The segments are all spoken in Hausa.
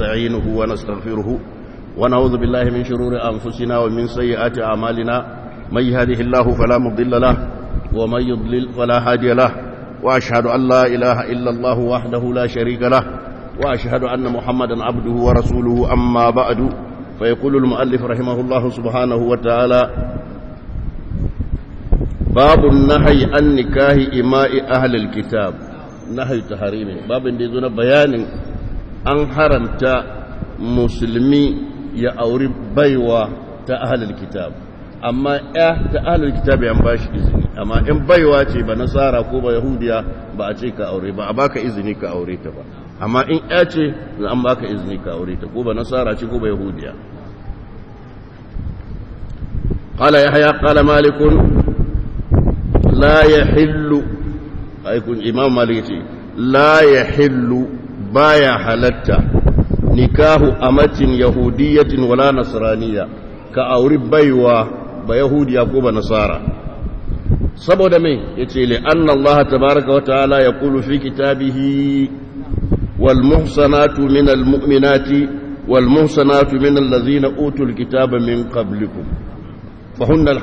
نستعينه ونستغفره ونعوذ بالله من شرور أنفسنا ومن سيئات أعمالنا. من يهده الله فلا مضل له ومن يضلل فلا هادي له. وأشهد أن لا إله إلا الله وحده لا شريك له. وأشهد أن محمدا عبده ورسوله. أما بعد فيقول المؤلف رحمه الله سبحانه وتعالى باب النهي عن نكاه إماء أهل الكتاب. نهي تحريم باب ديزون بيان أن حرمت مسلمي يا أوري بيوة أهل الكتاب amma ya ta ahalar kitabi an ba shi izini amma in baiwa ce ba nasara ko ba yahudiya ba a ce ka aure ba a baka izini ka aure ta ba amma in ya ce an baka izini ka aure ta ko ba nasara ce ko ba yahudiya قال يحيى قال مالك لا يحل أيكون إمام مالك لا يحل baya halatta nikahu amatin yahudiyatin wala nasraniya. Ka auri baiwa ba yahudiya ko ba nasara. Saboda mai ya ce li anna Allah tabaaraka wa ta'ala yaqulu fi kitabihi wal muhsanatu min mu'minati wal muhsanatu min allazina utul kitaba min qablikum fa hunna al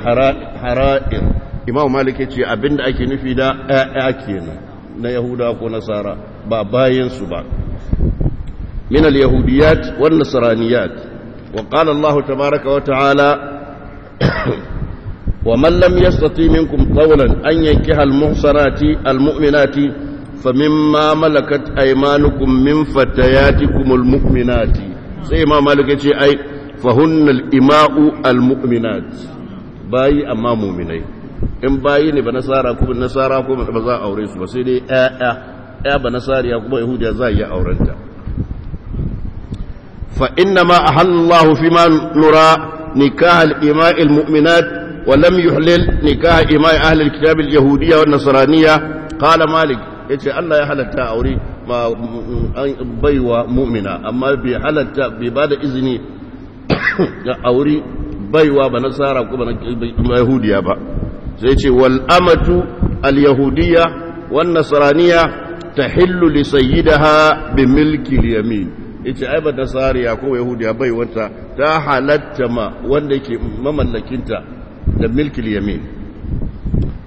imam malik ya ce abin da ake nufi da ayya kenan na yahuda ko nasara. ba bayansu ba. Min al-yahudiyat wan nasraniyat. Wa qala Allah tabaaraka wa ta'ala wa man lam yastati minkum qawlan an yankiha al-muhsanati al-mu'minati famimma malakat aymanukum min fatayatikum al-mu'minati. Sai ma malaka ce ai fahunnal ima'u al-mu'minat. Bayi amma mu'minai. In bayi ne ba nasara kuma nasara kuma ba za a aure su ba sai dai ƴaƴa. ƴa ba nasariya kuma yahudiya za a yi aurenta fa inna ma ahallallahu fi ma nura nikah al-ima'i al-mu'minat ولم يحلل نكاح إماء أهل الكتاب اليهودية والنصرانية قال مالك yace Allah ya halatta aure ma baiwa mu'mina amma bai halatta bai bada izini ga aure baiwa ba nasara ko bi milki al yamin ya ce ai ba nasariya ko yahudiya baiwanta ta halatta ma wanda yake mamallakinta da milkil yamin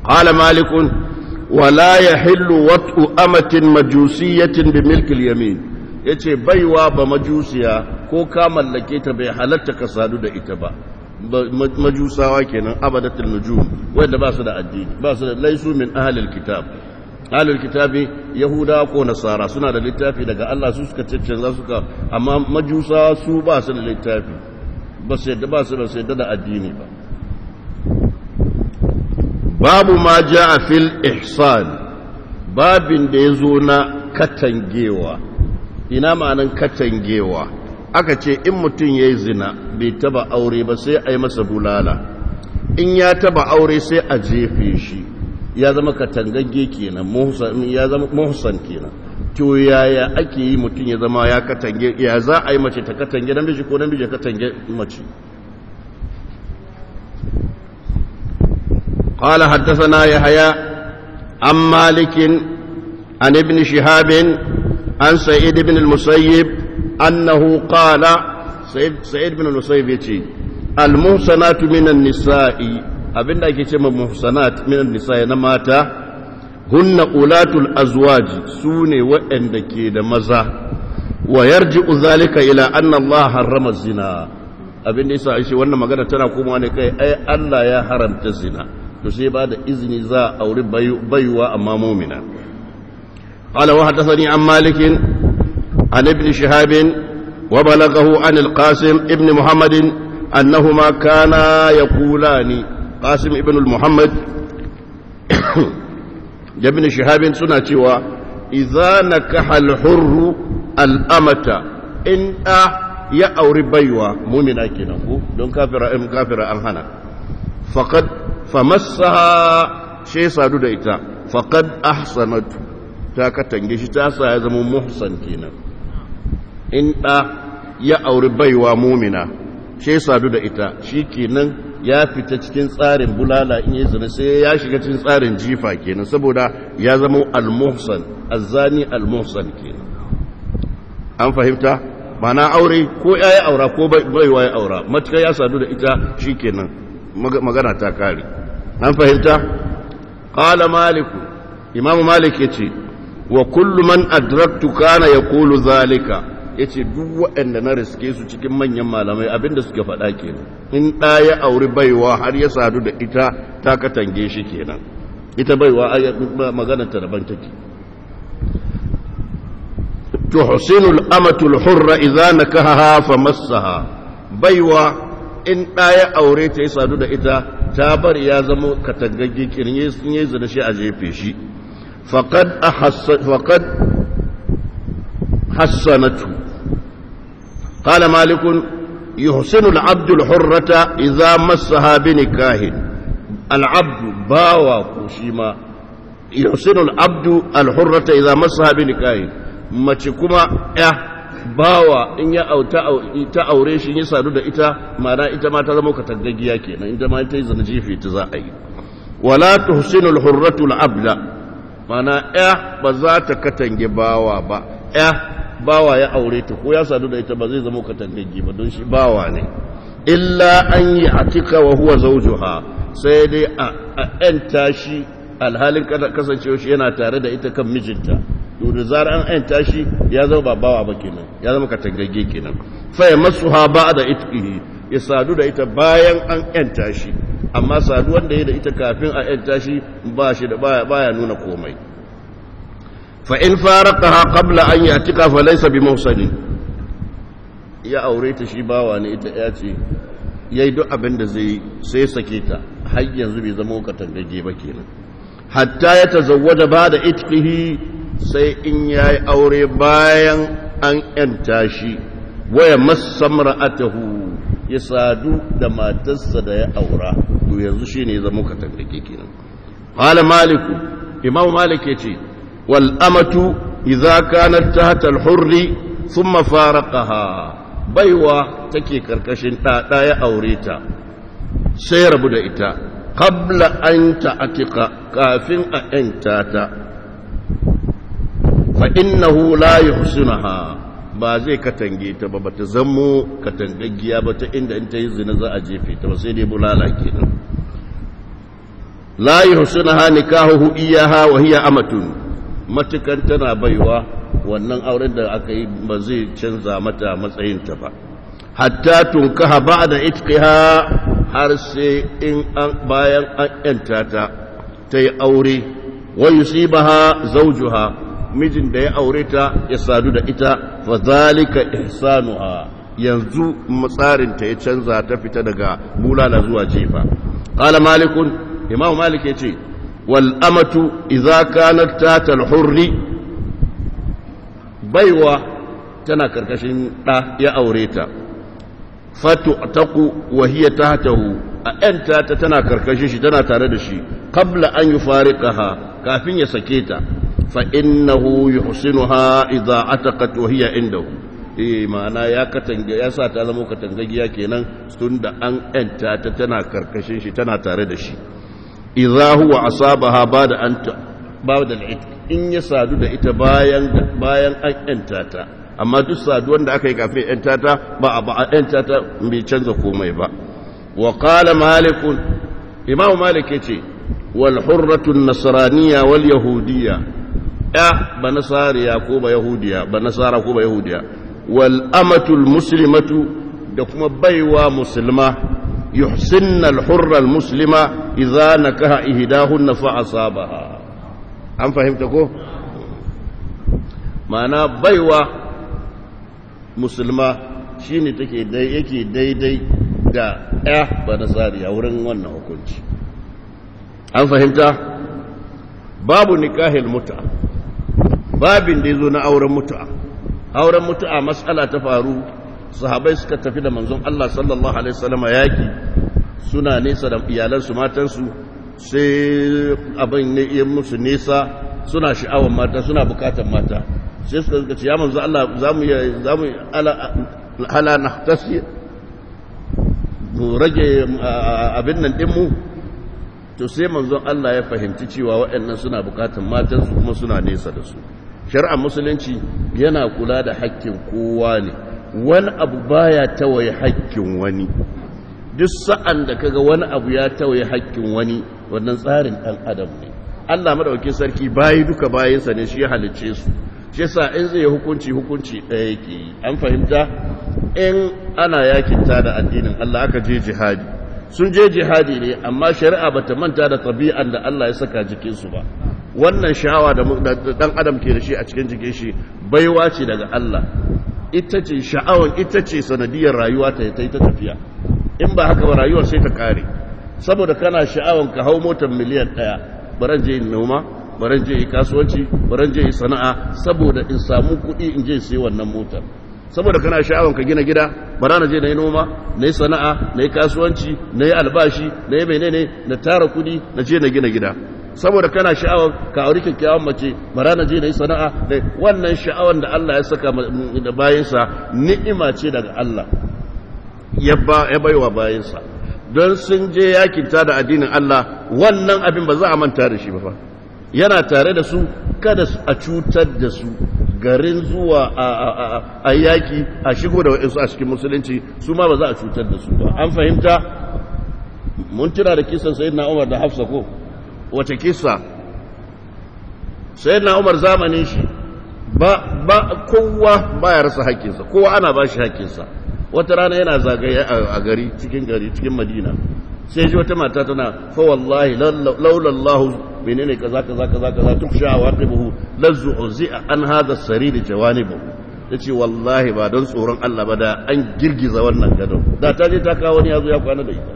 qala malikun wala yahillu wat'u amatin majusiyatin bi milkil yamin ya ce baiwa ba majusiya ko ka mallake ta bai halatta ka sadu da ita ba majusawa kenan abadatul nujum wanda ba su da addini ba su da laisu min ahlil kitab ahlul kitabi yahuda ko nasara suna da littafi daga Allah su suka caccanza suka amma majusawa su ba su da littafi ba su yadda ba su da su yadda da addini ba babu ma a fil ihsan babin da ya zo na katangewa ina ma'anin katangewa aka ce in mutum ya yi zina bai taba aure ba sai a yi masa bulala in ya taba aure sai a jefe shi ya zama katangagge kenan ya zama muhsan kenan to yaya ake yi mutum ya zama ya katange ya za a yi mace ta katange namiji ko namiji katange mace قال حدثنا يحيى عن مالك عن ابن شهاب عن سعيد بن المسيب أنه قال سعيد, سعيد بن المسيب يتي المحسنات من النساء Abin da ake ce muhsanat min nisa na mata hunna ulatul azwaj su ne waɗanda ke da maza. Wa yarji'u zalika ila anna Allah harrama zina. Abinda yasa shi wannan magana tana komawa ne kai ai Allah ya haramta zina. To sai ba da izini za a auri baiwa amma mumina. Qala wa hadathani an malik an ibn shihab wa balaghahu an al-qasim ibn muhammad annahuma kana yaqulani. Qasim ibn al-muhammad ibn shihab suna cewa idza nakaha al-hurr al-amata in ya auri baiwa mumina kenan ko? Don kafira in kafira an hana. Faqad famassaha shi sadu da ita. Faqad ahsanatu ta katange shi ta sa ya zama muhsan kenan. In da ya auri baiwa mumina shi sadu da ita shi kenan ya fita cikin tsarin bulala in yi zina sai ya shiga cikin tsarin jifa kenan saboda ya zama al-muhsan azzani al-muhsan kenan. An fahimta? Mana aure ko ya yi aura ko baiwa ya aura matuka ya sadu da ita shikenan magana ta kare an fahimta? Qala maliku imam malik ya ce wa kullu man adraktu kana yaqulu zalika. Ya ce duk waɗanda na riske su cikin manyan malamai abin da suka faɗa kenan. In ɗa ya auri baiwa har ya sadu da ita ta katange shi kenan. Ita baiwa maganar ta daban take. Tuhsinul amatul hurra idza nakahaha famassaha baiwa in ɗa ya aure ta ya sadu da ita ta bar ya zama katangagge kirye sun yi zina shi a jefe shi. Faqad faqad hassanatu. Al-hurrata idza massaha bi nikahin al-abdu bawa ko shi ma yuhsinu al-abdu al-hurrata idza massaha bi nikahin mace kuma ya bawa in ya ta aure shi ya sadu da ita mana ita ma ta zama katangaggiya kenan ita ma ta yi zana jefe ta za a yi wala tuhsinu al-hurratu al-abda mana ya ba za ta katange bawa bawa ya aure ta ko ya sadu da ita ba zai zama katangaggi ba don shi bawa ne. Illa an yi atika wa huwa zawjuha sai dai a ‘yanta shi alhalin kasancewa shi yana tare da ita kan mijinta. To da zarar an ‘yanta shi ya zama ba bawa ba kenan ya zama katangagge kenan. Faya masu ha ba da itkihi ya sadu da ita bayan an ‘yanta shi. Amma sadu wanda ya da ita kafin a ‘yanta shi ba shi da baya nuna komai. Fa in faraqaha qabla an yatika fa laysa bi muhsanin ya aure ta shi bawa ne ita ya ce yayi duk abin da zai sai sake ta. Har yanzu bai zama katangagge ba kenan. Hatta ya tazawwada ba da itkihi sai in yayi aure bayan an yanta shi waya masamra atahu ya sadu da matarsa da ya aura. To yanzu shine ya zama katangagge kenan. Qala malik imam malik ya ce idza kanat tahta al hurri thumma faraqaha. Baiwa take ƙarƙashin ɗaɗa ya aure ta sai rabu da ita kabla an ta'atika kafin a ‘yanta ta. Fa innahu la yuhsinuha ba zai katange ta ba bata zammo katangaggiya ba ta inda in ta yi zina za a jefe ta ba sai dai bulala kenan. La yuhsinuha nikahuhu iyaha wa hiya amatun. Matukan tana baiwa wannan auren da aka yi ba zai canza mata matsayinta ba. Hatta tunkaha ba da itqiha har sai in an bayan an yanta ta ta yi aure. Wa yusibaha zawjuha mijin da ya aure ta ya sadu da ita fa zalika ihsanuha. Yanzu matsarin ta ya canza ta fita daga bulala zuwa jefa qala malikun imam malik ya ce wal amatu idza kanat tata al hurri. Baiwa tana ƙarƙashin ɗa ya aure ta. Fatu taku wa hiya tahtahu. A ‘yanta ta tana ƙarƙashin shi tana tare da shi. Qabla an yi fariqaha kafin ya sake ta. Fa innahu yuhsinuha idza ataqat wa hiya indahu. Eh ma'ana ya katanga ya sa ta zama katangagiya kenan tunda an ‘yanta ta tana ƙarƙashin shi tana tare da shi. Idza huwa asabaha ba da an ba da al'itq in ya sadu da ita bayan bayan an ‘yanta ta amma duk saduwan da aka yi kafin ‘yanta ta ba a ba ‘yanta ta bai canza komai ba wa qala malikun imamu malik ya ce wal hurratun nasraniyya wal yahudiyya ya ba nasariya ko ba yahudiya ba nasara ko ba yahudiya wal amatul muslimatu da kuma baiwa musulma yuhsinna al hurra al muslima idza nakaha ihdahunna fa asabaha an fahimta ko ma'ana baiwa musulma shine take dai yake daidai da ya ba nasariya wurin wannan hukunci an fahimta babu nikahil mutu'a babin da ya zo na sahabai suka tafi da manzon Allah sallallahu alaihi wasallam yaki suna nesa da iyalansu matansu sai abin ne iya musu nesa suna sha'awar mata suna buƙatar mata. Sai suka ce ya manzo Allah za mu za mu ala hala nahtasi mu rage abin nan din mu to sai manzon Allah ya fahimci cewa waɗannan suna buƙatar matan su kuma suna nesa da su. Shari'ar musulunci yana kula da haƙƙin kowa ne. Wani abu baya tawaye haƙƙin wani. Duk sa'an da kaga wani abu ya tawaye haƙƙin wani wannan tsarin ɗan adam ne. Allah madaukakin sarki bayi duka bayinsa ne shi ya halicce su. Shi yasa in zai hukunci hukunci ɗaya yake yi. An fahimta? In ana yakinta da addinin Allah aka je jihadi. Sun je jihadi ne amma shari'a bata manta da tabi'an da Allah ya saka jikinsu ba. Wannan sha'awa da dan adam ke da shi a cikin jikin shi baiwa ce daga Allah. Ita ce sha'awan ita ce sanadiyar rayuwa ta ta tafiya. In ba haka ba rayuwar sai ta kare saboda kana sha'awan ka hau motar miliyan ɗaya baran je noma baran je kasuwanci baran je sana'a saboda in samu kuɗi in je sai wannan motar. Saboda kana sha'awan ka gina gida bara na je na yi noma na yi sana'a na yi kasuwanci na yi albashi na yi menene na tara kuɗi na je na gina gida. Saboda kana sha'awar ka auri kyakkyawan mace bara na je na yi sana'a da wannan sha'awar da Allah ya saka da bayansa ni'ima ce daga Allah. Ya baiwa bayansa don sun je yakinta da addinin Allah wannan abin ba za a manta da shi ba fa. Yana tare da su kada a cutar da su. Garin zuwa a yaki a shigo da waɗansu a cikin musulunci su ma ba za a cutar da su ba. An fahimta? Mun tuna da kisan sayyidina Umar da Hafsa ko? Wace kisa. Sayyidina Umar zamanin shi ba ba kowa baya rasa haƙƙinsa kowa ana ba shi haƙƙinsa. Wata rana yana zagaye a gari cikin gari cikin Madina. Sai ji wata mata tana fa wallahi laulallahu menene kaza kaza kaza kaza tuksha wa qibuhu lazu uzi'a an hadha sarir jawanibu. Yace wallahi ba don tsoron Allah ba da an girgiza wannan gadon. Da ta je ta kawo wani ya zo ya kwana da ita.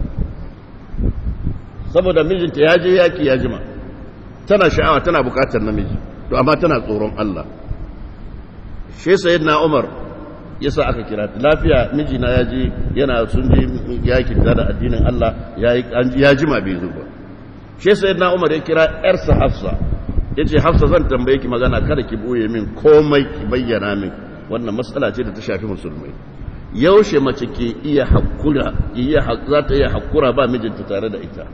Saboda mijinta ya je yaki ya jima. Tana sha'awa tana buƙatar namiji to amma tana tsoron Allah. Shi sayyidina Umar yasa aka kira ta. Lafiya mijina ya je yana sun je yaki da addinin Allah ya jima bai zo ba. Shi sayyidina Umar ya kira yarsa Hafsa ya ce Hafsa zan tambaye ki magana kada ki ɓoye min komai ki bayyana min. Wannan matsala ce da ta shafi musulmai. Yaushe mace ke iya hakura iya za ta iya hakura ba mijinta tare da ita?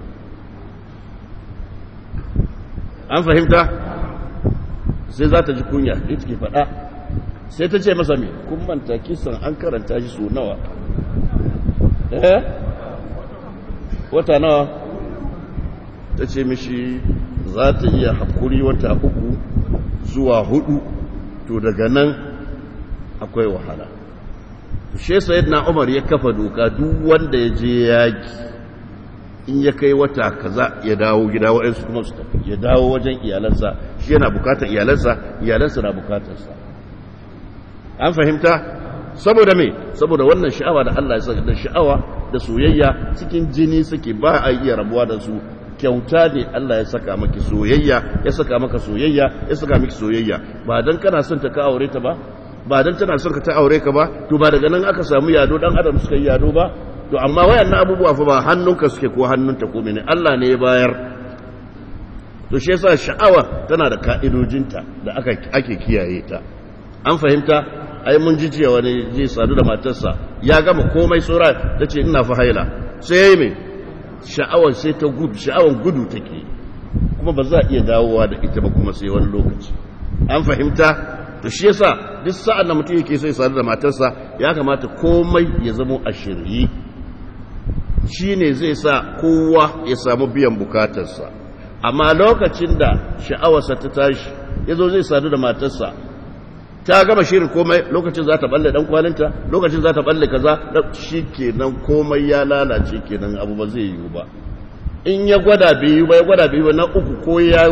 An fahimta? Sai za ta ji kunya ita ke faɗa. Sai ta ce masa me? Manta kisan an karanta shi su nawa? Eh? Wata nawa? Ta ce mishi za ta iya haƙuri wata uku zuwa huɗu to daga nan akwai wahala. Shi na umar ya kafa doka duk wanda ya je yaki in ya kai wata kaza ya dawo gida waɗansu kuma su tafi ya dawo wajen iyalansa shi yana buƙatar iyalansa iyalansa na bukatarsa an fahimta? Saboda me? Saboda wannan sha'awa da Allah ya saka da sha'awa da soyayya cikin jini suke ba a iya rabuwa da su. Kyauta ne Allah ya saka maki soyayya ya saka maka soyayya ya saka miki soyayya. Ba dan kana son ta ka aure ta ba ba dan tana son ka ta aure ka ba to ba daga nan aka samu yado dan adam suka yi yado ba. To amma wayannan abubuwa fa ba hannunka suke ko hannunta ko mene Allah ne ya bayar. To shi yasa sha'awa tana da ka'idojinta da aka ake kiyaye ta. An fahimta? Ai mun ji jiya wani ji sadu da matarsa ya gama komai sura ta ce ina fa haila. Sai ya yi mai sha'awar sai ta gudu sha'awar gudu take kuma ba za a iya dawowa da ita ba kuma sai wani lokaci. An fahimta? To shi yasa duk sa'an da mutum yake so ya sadu da matarsa ya kamata komai ya zamo a shirye. Shi ne zai sa kowa ya samu biyan bukatarsa. Amma lokacin da sha'awarsa ta tashi ya zo zai sadu da matarsa ta gama shirin komai lokacin za ta balle dan kwalinta lokacin za ta balle kaza shi kenan komai ya lalace kenan abu ba zai yiwu ba. In ya gwada bai yi ba ya gwada bai yi ba na uku ko ya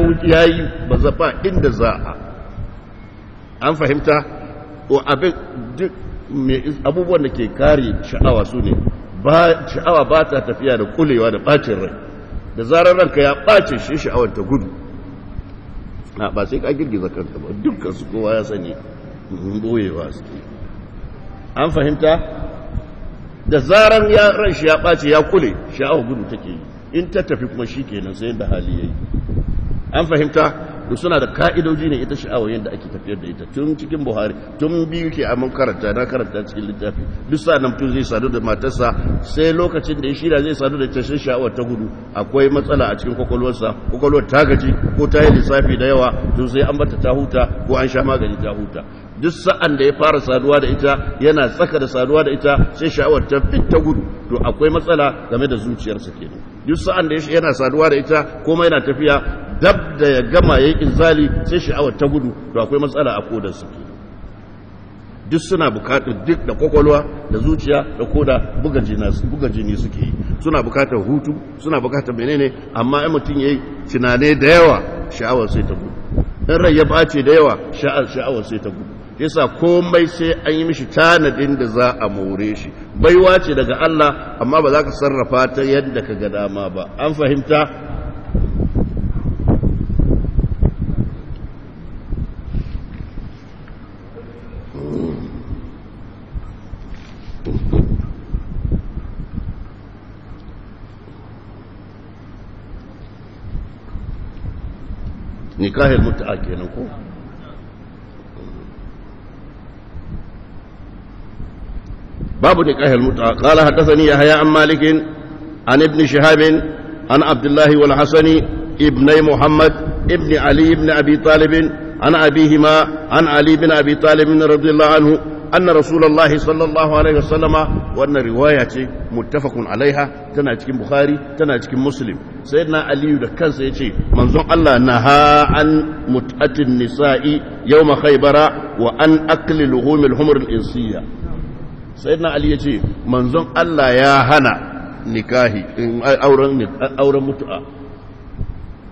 yi ba zafa inda za a. An fahimta? Abubuwan da ke kare sha'awa su ne. Sha'awa ba ta tafiya da kulewa da bacin rai. Da zarar ranka ya ɓace shi sha'awar ta gudu. Ba sai ka girgiza kanka ba dukkan su kowa ya sani boyewa suke. An fahimta? Da zaran ya ran shi ya ɓace ya kule sha'awar gudu take yi. In ta tafi kuma shi kenan sai da hali ya yi. An fahimta? Duk suna da ka'idoji ne ita sha'awa yadda ake tafiyar da ita. Tun cikin buhari tun biyu ke amma karanta na karanta cikin littafi. Duk sa nan mutum zai sadu da matarsa sai lokacin da ya shirya zai sadu da ita sai sha'awar ta gudu. Akwai matsala a cikin kwakwalwarsa. Kwakwalwar ta gaji ko ta yi lissafi da yawa to sai an bata ta huta ko an sha magani ta huta. Duk sa'an da ya fara saduwa da ita yana tsaka da saduwa da ita sai sha'awar ta fit ta gudu. To akwai matsala game da zuciyarsa kenan. Duk sa'an da yana saduwa da ita kuma yana tafiya dab da ya gama yayin inzali sai sha'awar ta gudu to akwai matsala a kodar su duk suna buƙatar duk da ƙwaƙwalwa da zuciya da koda buga jini suke yi. Suna buƙatar hutu suna buƙatar menene amma in mutum yayi tunane da yawa sha'awar sai ta gudu. In rai ya bace da yawa sha'awar sai ta gudu. Yasa komai sai an yi mishi tanadin da za a more shi. Baiwa ce daga Allah amma ba za ka sarrafa ta yadda ka ga dama ba. An fahimta? Nikahin mutu'a kenan ko? باب نكاح المتعة قال حدثني يحيى عن مالك عن ابن شهاب عن عبد الله والحسن ابني محمد ابن علي بن أبي طالب عن أبيهما عن علي بن أبي طالب رضي الله عنه أن رسول الله صلى الله عليه وسلم وأن رواية متفق عليها تناتك بخاري تناتك مسلم سيدنا علي دكان سيتي منظر الله نهى عن متعة النساء يوم خيبر وأن أكل لحوم الحمر الإنسية sayyidina ali ya ce manzon Allah ya hana nikahi auren mutu'a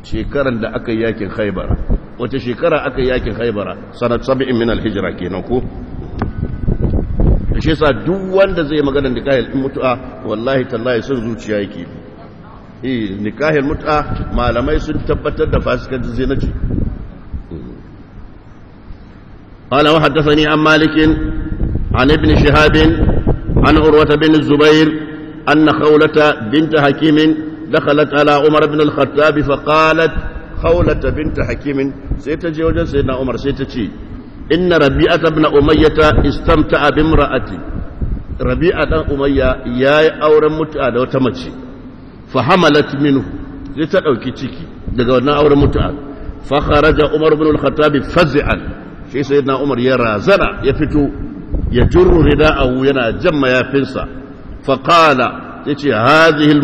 shekaran da aka yi yakin haibara wace shekara aka yi yakin haibara sanat sab'in min al-hijra kenan ko shi yasa duk wanda zai magana nikahin mutu'a wallahi tallahi sun zuciya yake eh nikahin mutu'a malamai sun tabbatar da fasikan zinaci قال وحدثني عن مالك عن ابن شهاب عن عروة بن الزبير أن خولة بنت حكيم دخلت على عمر بن الخطاب فقالت خولة بنت حكيم سيتجي وجه سيدنا عمر سيتجي إن ربيعة بن أمية استمتع بامرأتي ربيعة أمية يا أورا متعة وتمتشي فحملت منه لتدعوكي تيكي دقونا أورا متعة فخرج عمر بن الخطاب فزعا shi sai na umar ya razana ya fito ya jurru rida'ahu yana jan mayafinsa faƙala ya ce hazihil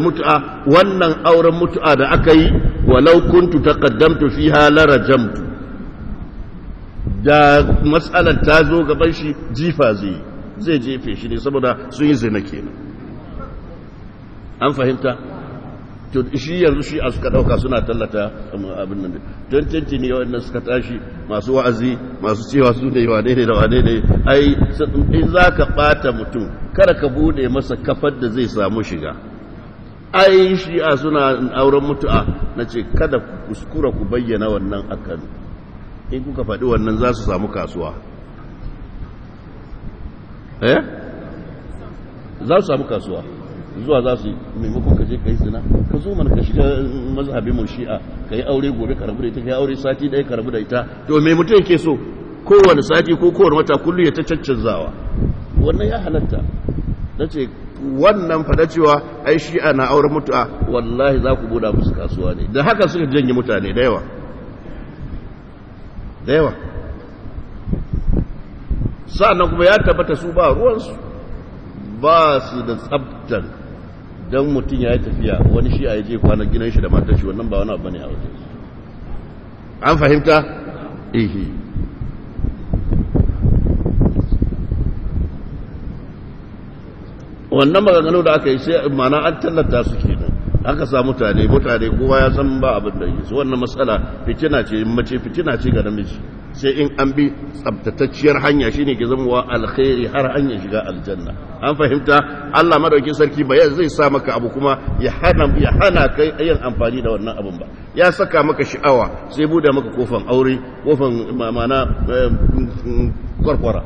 mutu'a wannan auren mutu'a da aka yi walau kuntu taqaddamtu fiha la rajamtu. Da matsalar ta zo gaban shi jifa zai zai jefe shi ne saboda sun yi zina kenan. An fahimta? To shi yanzu shi a suka ɗauka suna tallata abin nan. Don tanti ne wannan suka tashi masu wa'azi masu cewa su ne wane ne da wane ne. Ai in za ka bata mutum kada ka buɗe masa kafar da zai samu shiga. Ai shi a suna auren mutu'a. Na ce kada ku kuskura ku bayyana wannan akan in kuka faɗi wannan za su samu kasuwa. Eh? Za su samu kasuwa. Zuwa za su maimakon ka je ka yi zina ka zo mana ka shiga mazhabin mu shi'a ka yi aure gobe ka rabu da ita ka yi aure sati ɗaya ka rabu da ita. To me mutum yake so? Kowane sati ko kowane wata kullu ya ta caccanzawa. Wannan ya halatta. Na ce wannan fada cewa ai shi'a na auren mutu'a wallahi za ku buɗa musu kasuwa ne. Da haka suka janye mutane da yawa. Da yawa. Sa'annan kuma ya tabbata su ba ruwansu. Ba su da tsabtar don mutum ya yi tafiya wani shi a yi je kwanan ginan shi da matar shi wannan ba wani abu ne a wajen an fahimta? ihe wannan maganganu da aka yi sai mana an tallata su kenan. Aka sa mutane mutane kowa ya san ba abin da yi su wannan matsala fitina ce mace fitina ce ga namiji. Sai in an bi tsabtatacciyar hanya shine ke zama alkhairi har hanya shiga aljanna. An fahimta? Allah madaukin sarki ba zai sa maka abu kuma ya hana ya hana kai yin amfani da wannan abun ba. Ya saka maka sha'awa sai buɗe maka kofan aure kofan mana kwarkwara.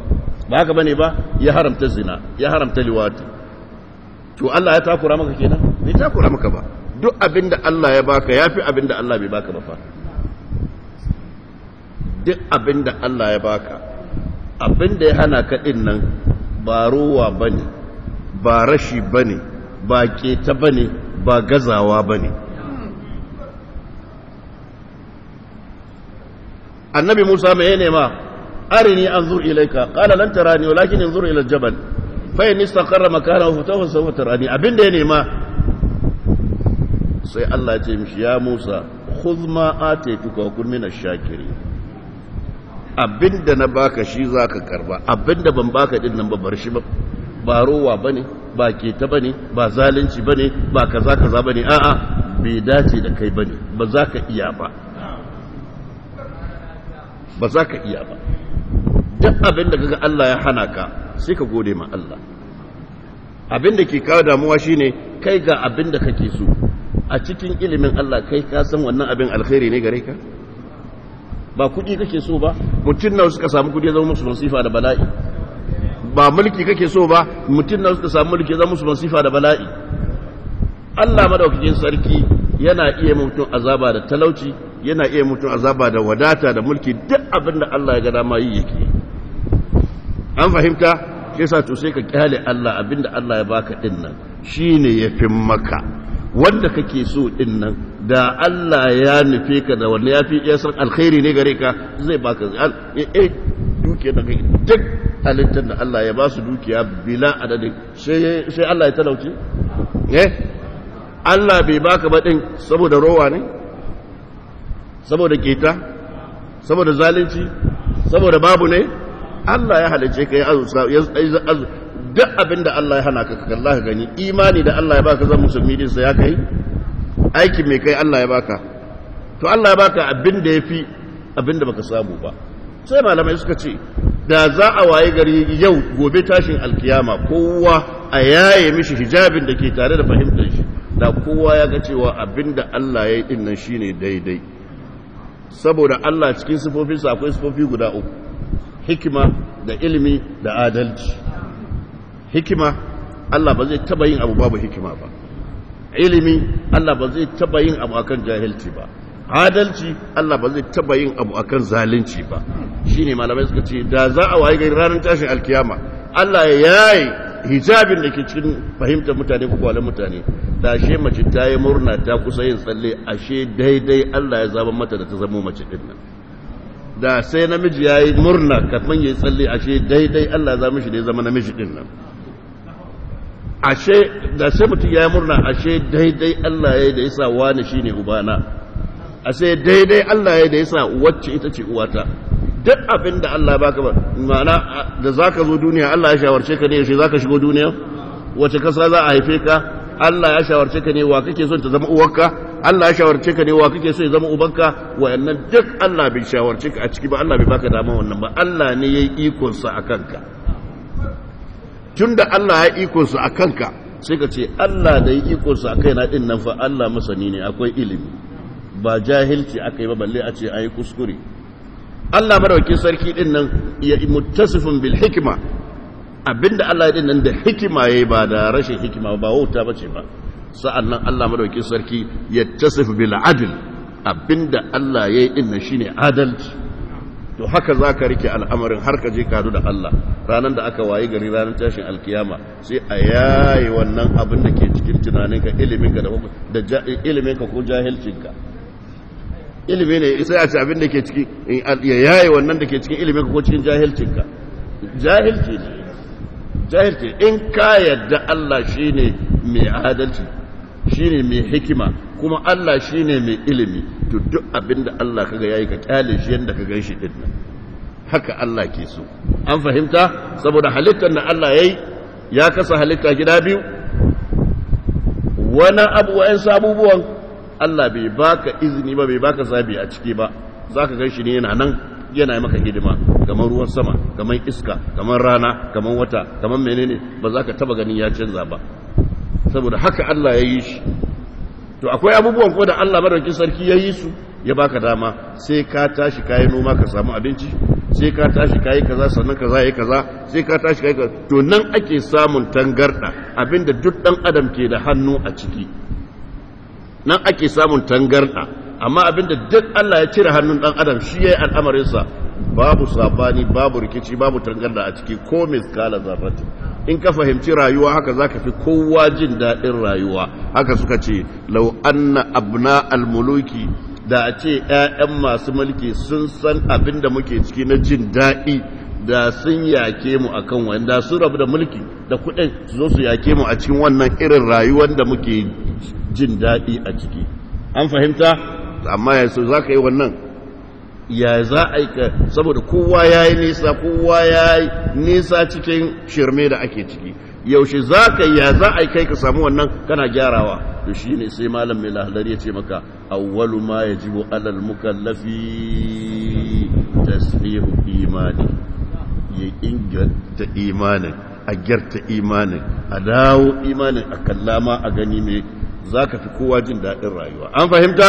Ba haka ba ne ba? Ya haramta zina ya haramta liwati to Allah ya takura maka kenan? Bai takura maka ba. Duk abin da Allah ya baka yafi abin da Allah bai baka ba fa. Duk abin da Allah ya baka. Abinda ya hana ka ɗin nan ba rowa ba ne ba rashi ba ne ba keta ba ne ba gazawa ba ne. Annabi Musa mai nema? Arini anzur ilayka. Qala lan tarani walakin anzur ila al-jabal. Fa in istaqarra makanahu fa sawfa tarani. Abinda ya nema? Sai Allah ya ce mishi ya Musa khudh ma ataituka kun min ash-shakiri abin da na baka shi zaka karɓa. Abinda ban baka ɗin nan ba bar shi ba. Ba rowa ba ne ba keta ba ne ba zalunci ba ne ba kaza kaza ba ne a'a bai dace da kai ba ne ba za ka iya ba. Ba za ka iya ba. Duk abin da kaga Allah ya hana ka sai ka gode ma Allah. Abinda ke kawo damuwa shine kai ga abin da kake so. A cikin ilimin Allah kai ka san wannan abin alkhairi ne gare ka? Ba kuɗi kake so ba. Mutum nawa suka samu kuɗi zama musu masifa da bala'i? Ba mulki kake so ba mutum nawa suka samu mulki zama musu masifa da bala'i? Allah madaukakin sarki yana iya mutum azaba da talauci yana iya mutum azaba da wadata da mulki duk abin da Allah ya ga dama yi yake. An fahimta? Shi yasa to sai ka ƙyale Allah abin da Allah ya baka ɗin nan shine yafi maka. Wanda kake so ɗin nan da Allah ya nufe ka da wanda ya fi iya san alkhairi ne gare ka zai baka eh dukiya da kai duk halittar da Allah ya ba su dukiya bila adadin sai Allah ya talauce eh? Allah bai baka ba din saboda rowa ne? Saboda keta saboda zalunci? Saboda babu ne? Allah ya halice ka ya duk abin da Allah ya hana ka kalla ka gani. Imani da Allah ya baka zan musulmi din sa ya kai? Aikin mai kai Allah ya baka. To Allah ya baka abin da yafi abin da baka samu ba. Sai malamai suka ce da za a waye gari yau gobe tashin alkiyama kowa a yaye mishi hijabin da ke tare da fahimtar shi. Da kowa ya ga cewa abin da Allah ya yi ɗin nan shine daidai. Saboda Allah cikin sifofinsa akwai sifofi guda uku. Hikima da ilimi da adalci. Hikima Allah ba zai taba yin abu babu hikima ba. Ilimi Allah ba zai taba yin abu akan jahilci ba. Adalci Allah ba zai taba yin abu akan zalunci ba. Shine malamai suka ce da za a waye gari ranar tashin alkiyama Allah ya yayi hijabin da ke cikin fahimtar mutane ko kwalan mutane. Da ashe mace ta yi murna ta kusa yin tsalle ashe daidai Allah ya zaba mata da ta zama mace ɗin nan. Da sai namiji ya yi murna kafin ya yi tsalle ashe daidai Allah ya zama shi da ya zama namiji ɗin nan. Ashe da sai mutum ya yi murna ashe daidai Allah ya yi da yasa wani shine ubana. Ashe daidai Allah ya yi da yasa wacce ita ce uwata. Duk abin da Allah baka ba ma'ana da zaka zo duniya Allah ya shawarce ka ne yaushe zaka shigo duniya? Wace kasa za a haife ka? Allah ya shawarce ka ne wa kake son ta zama uwarka? Allah ya shawarce ka ne wa kake so ya zama ubanka? Wayannan duk Allah bai shawarce ka a ciki ba Allah bai baka dama wannan ba. Allah ne yayi ikon sa akan ka tunda Allah ya ikon sa akan ka sai ka ce Allah da yi ikon sa akai na ɗin nan fa Allah masani ne akwai ilimi. Ba jahilci akai ba balle a ce ayi kuskure. Allah madaukakin sarki ɗin nan ya muttasifin bil hikma abin da Allah ya ɗin nan da hikima yayi ba da rashin hikima ba wauta bace ba. Sa'annan Allah madaukakin sarki ya tasif bil adl abin da Allah yayi ɗin nan shine adalci. To haka zaka riƙe al'amarin har ka je kadu da Allah. Ranan da aka waye gari ranar tashin alkiyama sai a yayi wannan abin da ke cikin tunaninka iliminka da iliminka ko jahilcinka. Ilimi ne sai a ce abin da ke ciki ya yaye wannan da ke cikin ilimin ko cikin jahilcinka. Jahilci ne. Jahilci in ka yadda Allah shine mai adalci shine mai hikima kuma Allah shine mai ilimi to duk abin da Allah kaga yayi ka ƙyale shi yanda ka gan shi ɗin nan haka Allah ke so. An fahimta? Saboda halittar da Allah yayi ya kasa halitta gida biyu. Wani abu wa'in sabubuwan Allah bai baka izini ba bai baka zabi a ciki ba. Zaka gan shi ne yana nan yana maka hidima. Kamar ruwan sama kamar iska kamar rana kamar wata kamar menene ba za ka taba ganin ya canza ba. Saboda haka Allah ya yi shi. To akwai abubuwan ko da Allah madaukakin sarki ya yi su ya baka dama sai ka tashi kayi noma ka samu abinci sai ka tashi kayi kaza sannan kaza yayi kaza sai ka tashi kayi kaza. To nan ake samun tangarda abin da duk dan adam ke da hannu a ciki. Nan ake samun tangarda amma abin da duk Allah ya cire hannun dan adam shi yayi al'amarinsa. Babu saɓani babu rikici babu tangarda a ciki ko miskala zarrati in ka fahimci rayuwa haka zaka fi kowa jin daɗin rayuwa. Haka suka ce law anna abna al-muluki da a ce ƴaƴan masu mulki sun san abin da muke ciki na jin daɗi da sun yake mu akan wanda sun rabu da mulki da kuɗin su zo su yake mu a cikin wannan irin rayuwar da muke jin daɗi a ciki. An fahimta? Amma yanzu za ka yi wannan. Ya za a yi saboda kowa ya yi nisa kowa ya yi nisa cikin shirme da ake ciki. Yaushe za ka ya za a kai ka samu wannan kana gyarawa? To shi ne sai malam mai lahalar ya ce maka awwalu ma ya jibo alal mukallafi tasbihu imani. Ya inganta imanin a gyarta imanin a dawo imanin a kallama a gani mai za ka fi kowa jin daɗin rayuwa. An fahimta?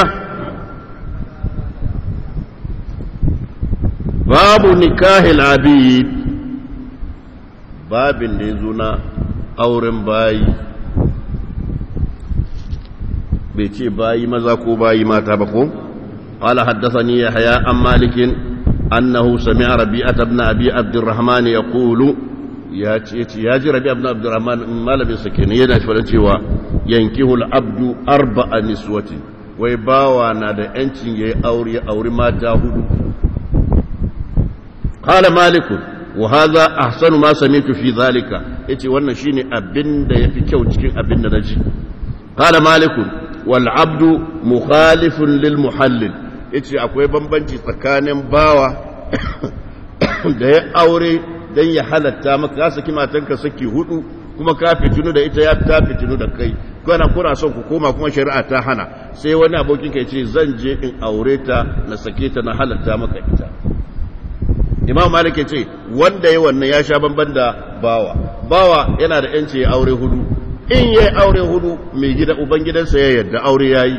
babu nikahil abid babin da ya zo na auren bayi bai ce bayi maza ko bayi mata ba ko قال حدثني يحيى عن مالك أنه سمع ربيعة بن أبي عبد الرحمن يقول ya ji rabi abin abdurrahman malamin sa kenan yana faɗin cewa yankihul abdu arba'a niswatin wai bawa na da yancin yayi aure aure mata hudu Qala malik wa hadha ahsanu ma sami'tu fi zalika ya ce wannan shine abin da yafi kyau cikin abin da na ji qala malik wal abdu mukhalifun lil muhallil. Yace akwai bambanci tsakanin bawa da ya aure don ya halatta maka ka saki matanka saki huɗu kuma ka fitinu da ita ya ta fitinu da kai. Kana kuna son ku koma kuma shari'a ta hana. Sai wani abokin ka ce zan je in aure ta na sake ta na halatta maka ita. Imam malik ya ce wanda ya wannan ya sha banban da bawa. Bawa yana da yanci ya aure huɗu. In ya aure huɗu mai gida uban gidansa ya yarda aure yayi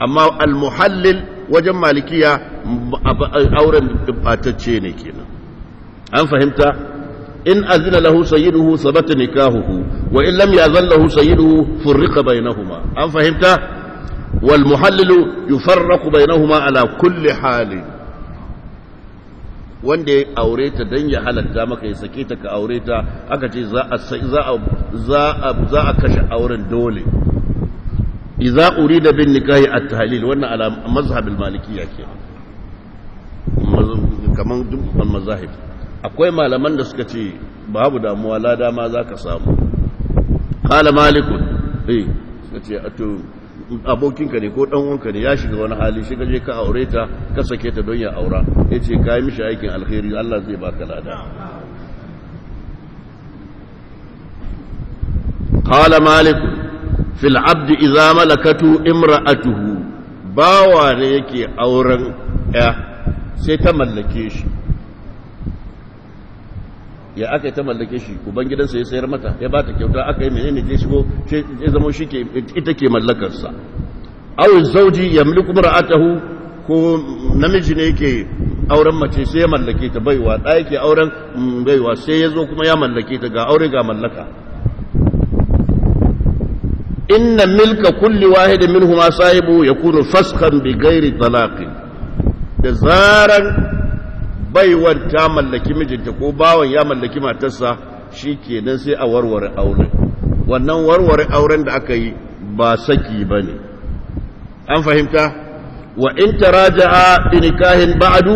amma almuhallil wajen malikiya auren batacce ne kenan. An fahimta? In azina lahu sayyiduhu sabata nikahuhu wa in lam yazan lahu sayyiduhu furriqa bainahuma. An fahimta? Wal muhallilu yufarraqu bainahuma ala kulli hali wanda ya aure ta dan ya halatta maka ya sake ta ka aure ta aka ce za a za a za a kashe auren dole. Idza urida bin nikahi at-tahlil wannan ala mazhab al-malikiyya kenan. Kaman dukkan mazahib akwai malaman da suka ce babu damuwa ma za ka samu. Kala malikun eh suka ce a to abokinka ne ko ɗan'uwanka ne ya shiga wani hali shiga je ka aure ta ka sake ta don ya aura ya ce ka yi mishi aikin alkhairi Allah zai baka lada. Kala malikun fil abdi iza malakatu imra'atuhu. Bawa ne yake auren ya sai ta mallake shi. Ya aka ta mallake shi ubangidansa ya sayar mata ya ba ta kyauta aka yi menene ke shigo ya zama shi ke ita ke mallakarsa. Awin zauji ya mulku mar'atahu ko namiji ne yake auren mace sai ya mallake ta baiwa da yake auren baiwa sai ya zo kuma ya mallake ta ga aure ga mallaka. Inna milka kulli wahidin minhuma sahibu yakunu faskan bi ghairi talaqin. Da zaran baiwan ta mallaki mijinta ko bawan ya mallaki matarsa shi kenan sai a warware auren. Wannan warware auren da aka yi ba saki ba ne. An fahimta? Wa in taraja'a bi nikahin ba'du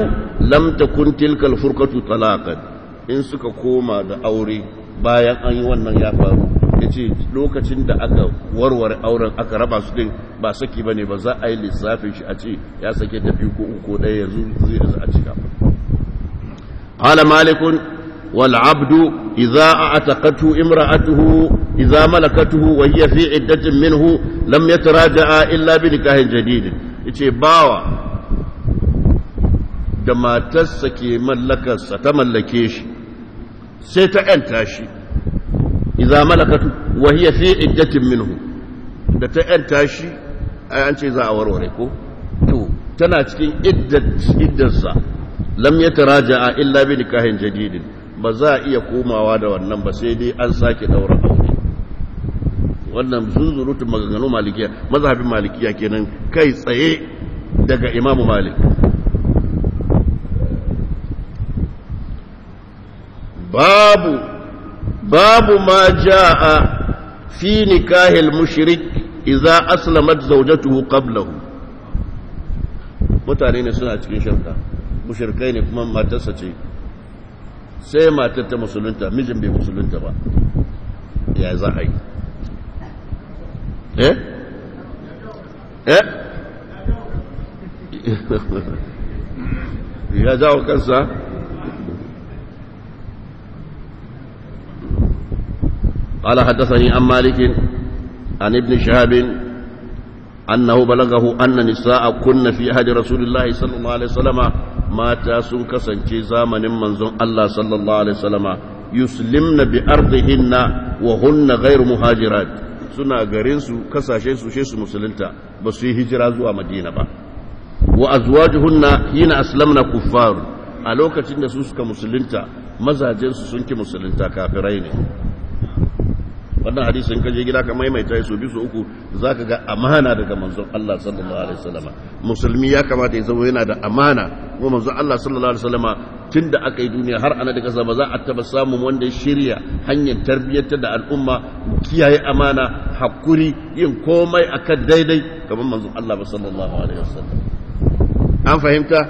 lam takun tilka al-furqatu talaqan. In suka koma da aure bayan an yi wannan ya faru ya ce lokacin da aka warware auren aka raba su din ba saki ba ne ba za a yi lissafin shi a ce ya sake tafi ko uku ko ɗaya yanzu zai a cika. قال مالك والعبد إذا أعتقته امرأته إذا ملكته وهي في عدة منه لم يتراجع إلا بنكاه جديد yace bawa da matarsa ke mallakarsa ta mallake shi sai ta ‘yanta shi iza malakatu wahiya fi iddatin minhu da ta ‘yanta shi an ce za a warware ko to tana cikin iddarsa lam ya taraja'a illa bi nikahin jadidin. Ba za a iya komawa da wannan ba sai dai an sake daura aure. Wannan zunzurutun maganganu malikiya mazhabin malikiya kenan kai tsaye daga imamu malik. Babu babu ma jaa fi nikahil mushrik idza aslamat zawjatuhu qablahu. Mutane ne suna cikin shirka mushrikai ne kuma matarsa ce sai matar ta musulunta mijin bai musulunta ba ya za a yi eh eh ya jawo kansa قال حدثني عن مالك عن ابن شهاب annahu balagahu anna nisaa kunna fi hajji rasulullahi sallallahu alaihi wasallama mata sun kasance zamanin manzon Allah sallallahu alaihi wasallama yuslimna bi ardihinna wa hunna ghairu muhajirat suna garin su ƙasashen su she su musulunta ba su yi hijira zuwa madina ba wa azwajuhunna hina aslamna kuffaru a lokacin da su suka musulunta mazajensu sun ki musulunta kafirai ne wannan hadisin ka je gida ka maimaita su bisu uku zaka ga amana daga manzon Allah sallallahu alaihi wasallam. Musulmi ya kamata ya zama yana da amana. Kuma manzon Allah sallallahu alaihi wasallam tunda aka yi duniya har ana da kasa za a taba samun wanda ya shirya hanyar tarbiyyar da al'umma kiyaye amana haƙuri yin komai akan daidai kamar manzon Allah sallallahu alaihi wasallam. An fahimta?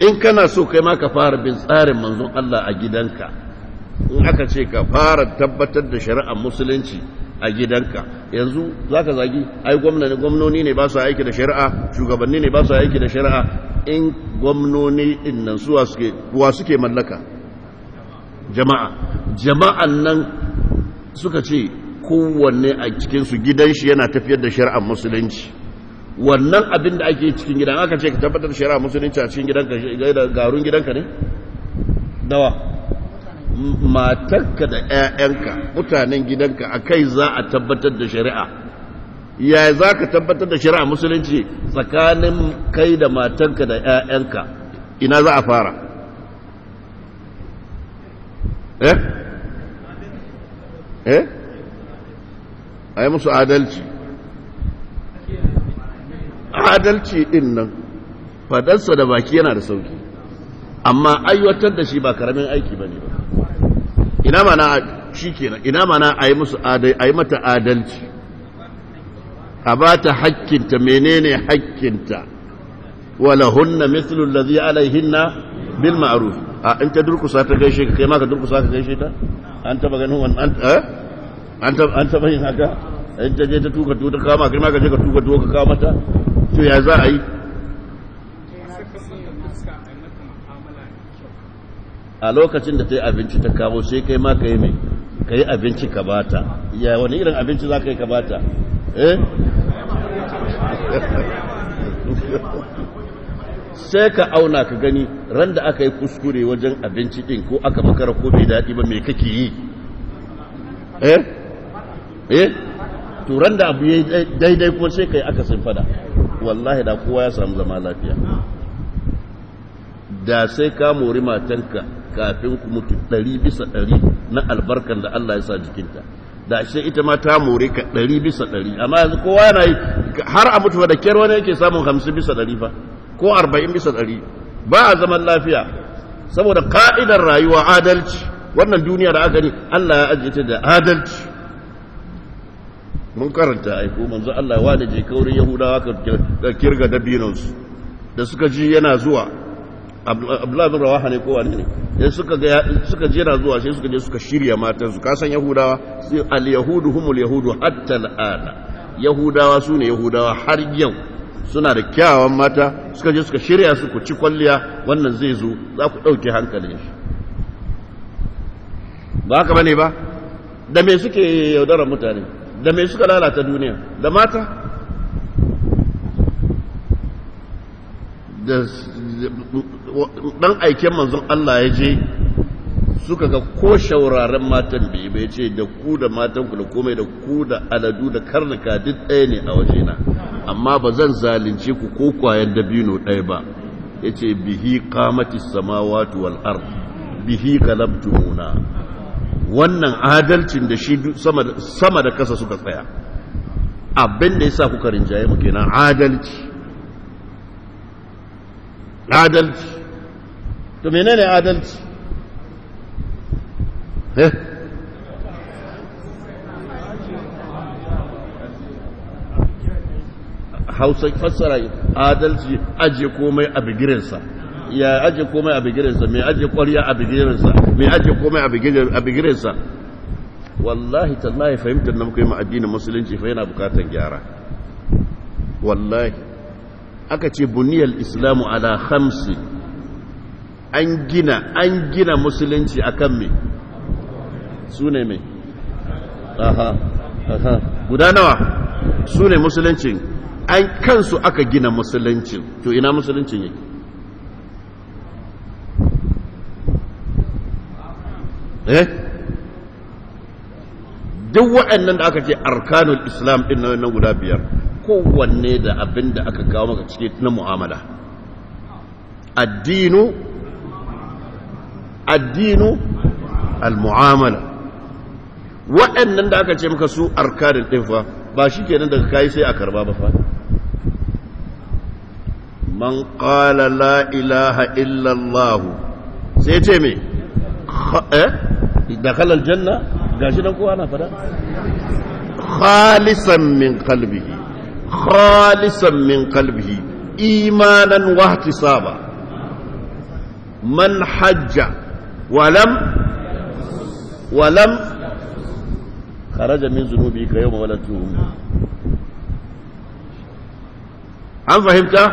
In kana so kai ma ka fara bin tsarin manzon Allah a gidanka in aka ce ka fara tabbatar da shari'ar musulunci a gidanka yanzu za ka zagi ai gwamnoni ne ba su aiki da shari'a shugabanni ne ba su aiki da shari'a in gwamnoni innan suwa suke suke mallaka? Jama'a. Jama'an nan suka ce kowanne a cikinsu gidan shi yana tafiyar da shari'ar musulunci. Wannan abin da ake cikin gidan aka ce ka tabbatar da shari'ar musulunci a cikin gidanka garun gidanka ne? Dawa matarka da 'ya'yanka mutanen gidanka a kai za a tabbatar da shari'a. Ya za ka tabbatar da shari'a musulunci tsakanin kai da matarka da 'ya'yanka ina za a fara? Eh? Eh? A yi musu adalci. Adalci ɗin nan fadarsa da baki yana da sauƙi. Amma aiwatar da shi ba ƙaramin aiki ba ne ba. Ina mana shi kenan ina mana a yi musu a yi mata adalci. A ba ta hakkinta menene hakkinta? Wala hunna mithlu allazi alaihinna bil ma'ruf. A in ta durkusa ta gaishe ka kai ma ka durkusa ka gaishe ta? An taba ganin wannan eh? An taba an taba yin haka? In ta je ta tuka tuka ta kama kai ma ka je ka tuka tuka ka kawo mata? To ya za a yi? A lokacin da ta yi abinci ta kawo sai kai ma ka yi mai ka yi abinci ka bata. Ya wani irin abinci za ka yi ka bata? Eh? Sai ka auna ka gani ran da aka yi kuskure wajen abinci din ko aka makara ko bai daɗi ba mai kake yi? Eh? Eh? To ran da abu ya daidai ko sai ka yi aka sun fada. Wallahi da kowa ya samu zama lafiya. Da sai ka mori matanka kafin ku mutu ɗari bisa ɗari na albarkan da Allah ya sa jikinta. Da shi ita ma ta more ka ɗari bisa ɗari. Amma yanzu kowa yana yi har a mutu da kyar wani yake samun hamsin bisa ɗari fa ko arba'in bisa ɗari. Ba a zaman lafiya. Saboda ka'idar rayuwa adalci. Wannan duniya da aka ni Allah ya ajiye ta da adalci. Mun karanta aiko manzo Allah wani je kaurin yahudawa ka ƙirga dabinansu. Da suka ji yana zuwa abdullahi bin rawaha ne kowa ne? Ne suka ga suka je na zuwa sai suka je suka shirya matan su kasan yahudawa? Sai al yahudu humul yahudu hatta al'ana. Yahudawa su ne yahudawa har yau. Suna da kyawawan mata. Suka je suka shirya su ku ci kwalliya. Wannan zai zo. Za ku ɗauke hankalin shi. Ba haka ba ne ba? Da me suke yaudarar mutane? Da me suka lalata duniya? Da mata? Da dan aiken manzon Allah ya je suka ga ko shauraren matan bai bai ce da ku da matan ku da komai da ku da aladu da karnuka duk ɗaya ne a wajena. Amma ba zan zalunce ku ko kwayan dabino ɗaya ba. Ya ce bihi kamati samawati wal ard bihi galabtumuna. Wannan adalcin da shi sama da kasa suka tsaya. Abin da ya sa kuka rinjaye mu kenan adalci. Adalci to menene adalci eh hausa fassara adalci aje komai a bigirinsa ya aje komai a bigirinsa mai aje kwarya a bigirinsa mai aje komai a bigirinsa wallahi tallahi fahimtar na muka yi addinin musulunci fa yana buƙatar gyara wallahi aka ce buniyar islamu ala hamsi an gina an gina musulunci akan me? Su ne mai aha aha. Guda nawa? Su ne musuluncin. An kansu aka gina musuluncin. To ina musuluncin yake? Eh? Duk waɗannan da aka ce arkanul islam ɗin na guda biyar. Kowanne da abin da aka kawo maka cike na mu'amala. Addinu addinu al-mu'amala. Waɗannan da aka ce maka su arkanul ɗin fa ba shi kenan daga kayi sai a karɓa ba fa. Man qala la ilaha sai ce me? Eh? Dakhala aljanna? Gashi dan kowa na fada khalisan min qalbihi. khalisan min qalbihi imanan wa ihtisaba man hajja walam walam خرج من ذنوبه كيوم ولدته an fahimta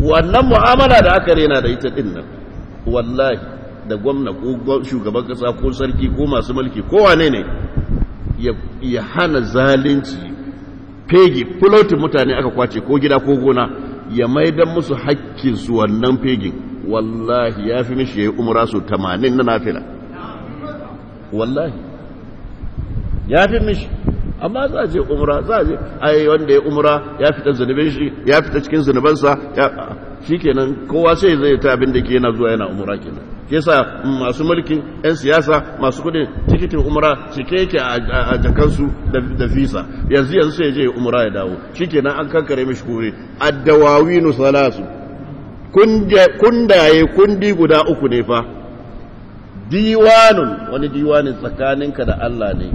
wannan mu'amala da aka rena da ita din nan wallahi da gwamna ko shugaban kasa ko sarki ko masu mulki ko wane ne ya hana zalunci fegi fulotin mutane aka ƙwace ko gida ko gona ya maidan musu hakkinsu wannan fegin. Wallahi ya fi mishi ya yi umra su 80 na nafila. Wallahi ya fi mishi. Amma za a je umra za a je ai wanda ya umra ya fita zunubin shi ya fita cikin zunubansa shi kenan kowa sai zai ta abin da ke yana zuwa yana umra kenan. Ke sa masu mulkin 'yan siyasa masu kuɗin tikitin umra cike yake a jakansu da visa. Yanzu yanzu sai je umra ya dawo. Shi kenan an kankare mishi kore. Addawawinu salasu. Kundaye kundi guda uku ne fa. Diwanun wani diwanin tsakaninka da Allah ne.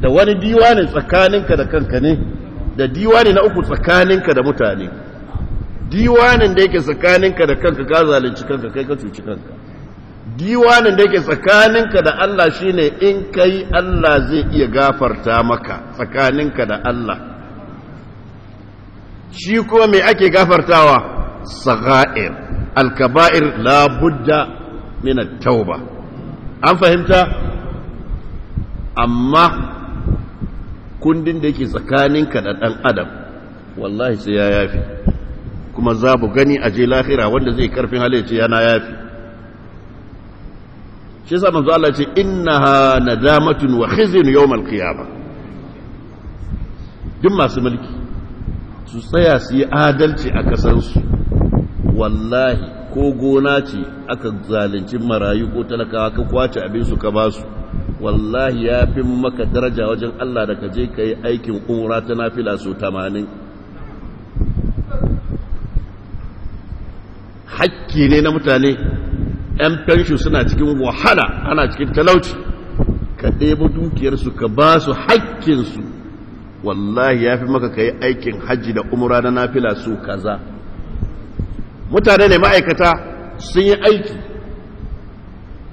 Da wani diwanin tsakaninka da kanka ne. Da diwani na uku tsakaninka da mutane. Diwanin da yake tsakaninka da kanka ka zalunci kanka kai ka cuci kanka. Diwanin da yake tsakaninka da Allah shine in kai Allah zai iya gafarta maka tsakaninka da Allah. Shi kuma me ake gafartawa? Sagha'ir. Al-kaba'ir la budda min at-tauba. An fahimta? Amma kundin da yake tsakaninka da dan adam wallahi sai ya yafi kuma za mu gani a je lahira wanda zai ƙarfin hali ce yana yafi. Shi yasa manzo Allah ce innaha nadamatun wa khizyun yawm al-qiyamah duk masu mulki su tsaya su yi adalci a kasansu. Wallahi ko gona ce aka zalunci marayu ko talakawa ka ƙwace abin su ka ba su wallahi ya fi maka daraja wajen Allah da ka je ka yi aikin umra ta nafila so tamanin. Hakki ne na mutane. ‘yan fenshu suna cikin wahala ana cikin talauci. Ka ɗebo dukiyarsu ka ba su hakkinsu. Wallahi ya fi maka ka yi aikin hajji da umra na nafila su kaza. Mutane ne ma'aikata sun yi aiki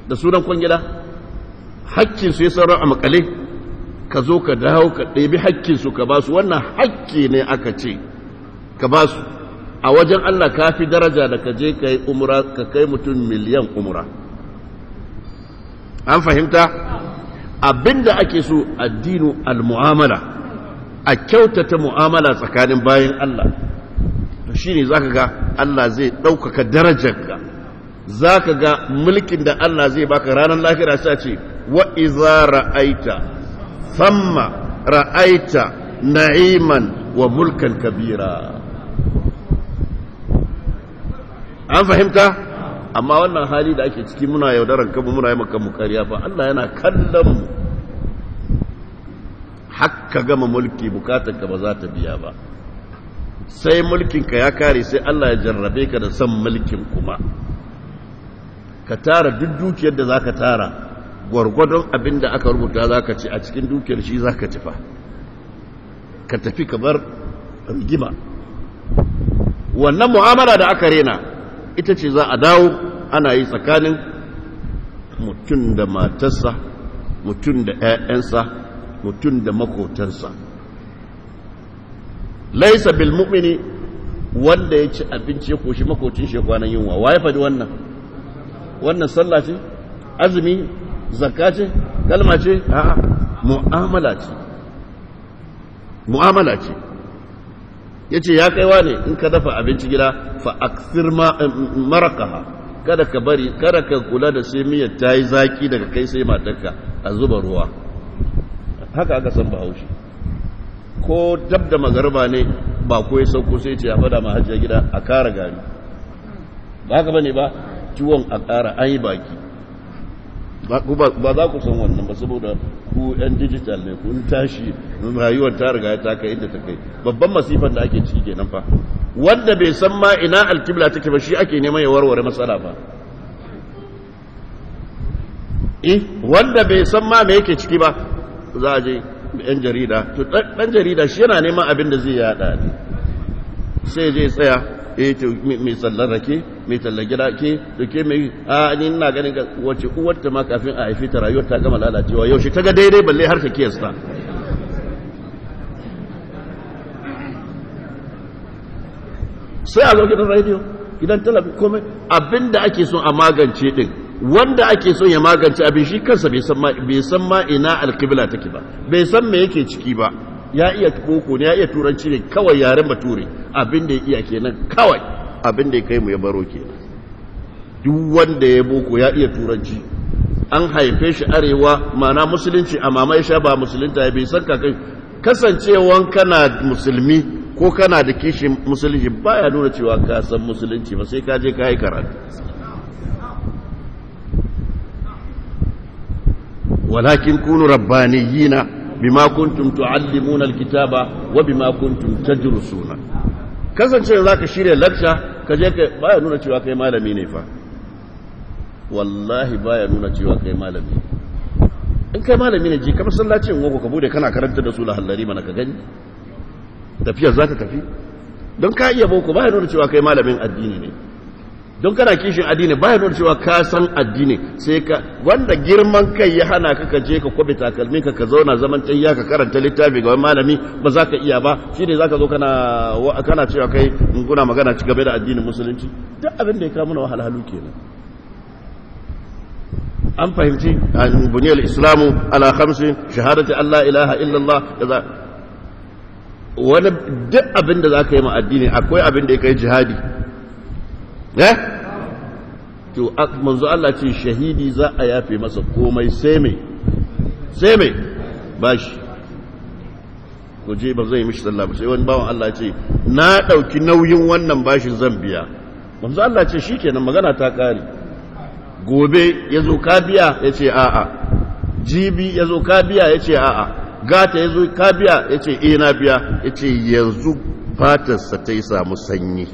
da sunan kwangila. Hakkinsu ya sauran a makale. Ka zo ka dawo ka ɗebi hakkinsu ka ba su. Wannan hakki ne aka ce ka ba su. A wajen Allah ka fi daraja da ka je ka yi umra ka kai mutum miliyan umra. An fahimta? Abinda ake so addinu al-mu'amala. A kyautata mu'amala tsakanin bayan Allah. To shine zaka ga Allah zai ɗaukaka darajarka. Zaka ga mulkin da Allah zai baka ranar lahira sai ce wa iza ra'aita thumma ra'aita na'iman wa mulkan kabira. An fahimta? Amma wannan hali da ake ciki muna yaudaran kanmu muna yi maka kariya fa. Allah yana kallon mu. Hakka gama mulki buƙatar ka ba za ta biya ba. Sai mulkin ka ya kare sai Allah ya jarrabe ka da son mulkin kuma. Ka tara duk dukiyar da zaka tara gwargwadon abin da aka rubuta zaka ci a cikin dukiyar shi zaka ci ka tafi ka bar rigima. Wannan mu'amala da aka rena ita ce za a dawo ana yi tsakanin mutum da matarsa mutum da 'ya'yansa mutum da makotansa laisa bil wanda ya ci abinci ya koshi makocin shi kwanan yunwa. Waye faɗi wannan? Wannan sallah ce? Azumi? Zakka ce? Kalma mu'amala ce. Mu'amala ce. Ya ce ya kaiwa ne in ka dafa abinci gida fa akthir maraqaha kada ka bari kada ka kula da sai miyar ta yi zaki daga kai sai matarka a zuba ruwa. Haka aka san bahaushe. Ko dab da magarba ne ba ko ya sauko sai ce ya fada ma hajjiya gida a kara gari. Ba haka ba ne ba? Ciwon a kara an yi baki. Ba za ku san wannan ba saboda ku yan digital ne kun tashi rayuwar ta riga ta kai inda ta kai. Babban masifan da ake ciki kenan fa. Wanda bai san ma ina alkibla take ba shi ake neman ya warware matsala ba eh wanda bai san ma me yake ciki ba za a je yan jarida. To dan jarida shi yana neman abin da zai yada ne. Sai je tsaya. Eh mai tsallar rake mai tallar gida ke ke mai a ni ina ganin wace uwarta ma kafin a haifi ta rayuwar ta gama lalacewa yaushe ta ga daidai balle har ta kiyasta. Sai a zo gidan radio gidan talabi komai abin da ake so a magance din wanda ake so ya magance abin shi kansa bai san ma ina alqibla take ba bai san me yake ciki ba. Ya iya koko ne ya iya turanci ne kawai yaren bature. Abin da ya iya kenan kawai. Abin da ya kai mu ya baro kenan. Duk wanda ya boko ya iya turanci. An haife shi arewa mana musulunci a mamai sha ba musulunta ya bai san kakai. Kasancewan kana musulmi ko kana da kishin musulunci baya nuna cewa ka san musulunci ba sai ka je ka yi karatu. Walakin kunu rabbaniyina. Bima kuntum tuallimuna alkitaba wa bima kuntum tadrusuna kasance zaka shirya lecture ka je ka baya nuna cewa kai malami ne fa. Wallahi baya nuna cewa kai malami in kai malami ne ji ka masallacin gogo ka buɗe kana karanta da su lahallari mana ka gani. Tafiyar za ta tafi. Don ka iya boko baya nuna cewa kai malamin addini ne. Don kana kishin addini baya nuna cewa ka san addini sai ka wanda girman kai ya hana ka ka je ka kwabe takalmin ka ka zauna zaman tayya ka karanta littafi ga malami ba za ka iya ba. Shi ne za ka zo kana kana cewa kai kuna magana ci gaba da addinin musulunci. Duk abin da ya kawo mana wahalhalu kenan. An fahimci? Buniyar islamu ala khamsin shahadati allah ilaha illallah kaza. Wani duk abin da za ka yi ma addini akwai abin da ya kai jihadi. Eh? To manzo Allah ce shahidi za a yafe masa komai sai mai sai mai bashi. Ko je ba zai mishi sallah ba sai wani bawan Allah ce na ɗauki nauyin wannan bashin zan biya. Manzo Allah ce shikenan magana ta kare gobe ya zo ka biya ya ce a'a. Jibi ya zo ka biya ya ce a'a. Gata ya zo ka biya ya ce eh na biya. Yace yanzu fatarsa ta yi samu sanyi.